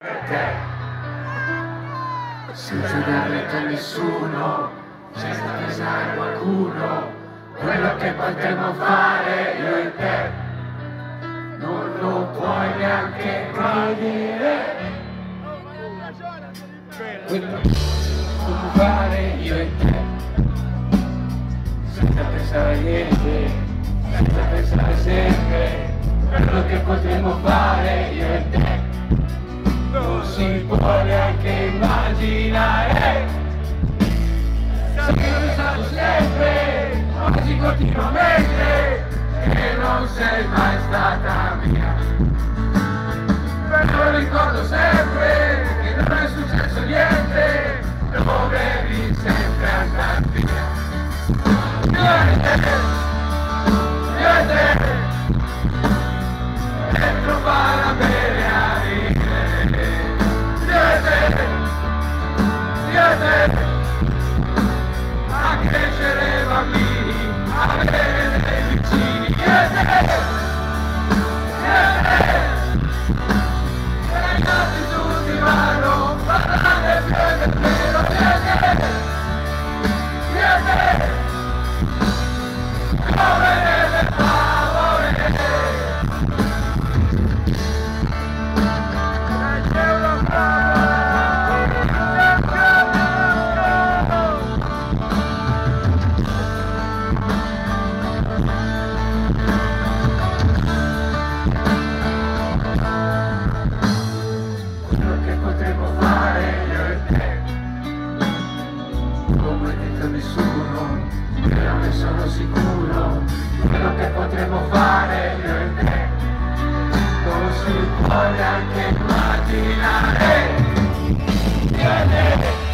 Perché? Senza dar retta a nessuno, senza pesare qualcuno, quello che potremmo fare io e te, non lo puoi neanche dire. Quello che potremmo fare io e te, senza pensare a niente, senza pensare sempre, quello che potremmo fare io e te non si può neanche immaginare. Sai che lo sempre, oggi continuamente Che non sei mai stata io detto a nessuno però ne sono sicuro quello che potremmo fare io e te. Non si può neanche immaginare. Io e te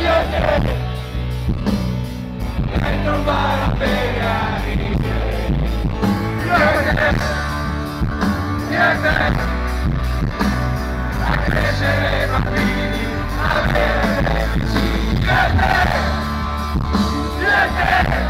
io e te io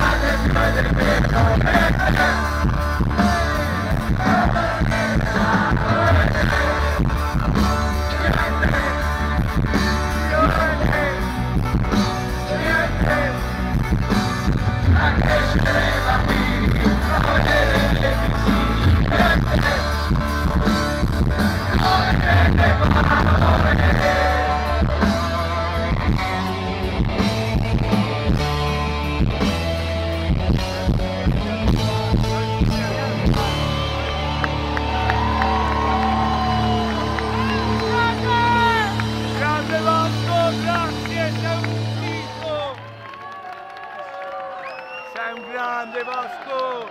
grande Vasco!